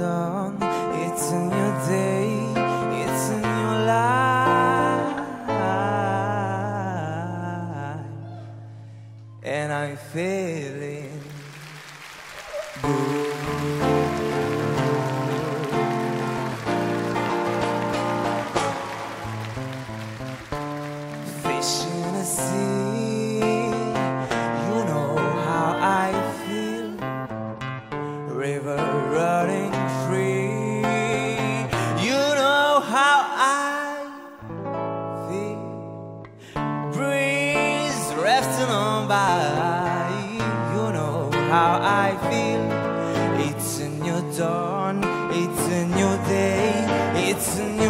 dawn. It's in your day. It's in your life. And I'm feeling Fish by, you know how I feel. It's a new dawn, it's a new day, it's in